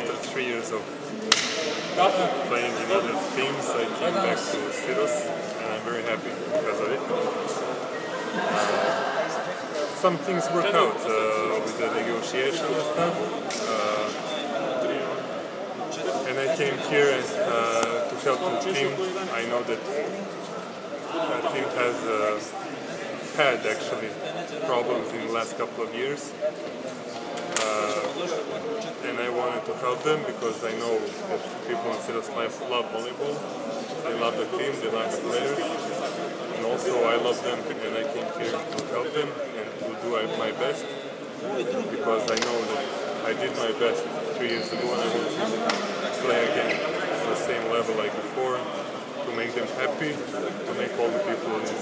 after three years of playing in other teams, I came back to Syros, and I'm very happy because of it. Uh, some things work out uh, with the negotiation and stuff. Uh, and I came here uh, to help the team. I know that the team has uh, had actually problems in the last couple of years. Uh, and I wanted to help them because I know that people in Syros Life love volleyball. They love the team, they love the players. And also I love them and I came here to help them and to do my best because I know that I did my best three years ago and I want to play again at the same level like before to make them happy, to make all the people in.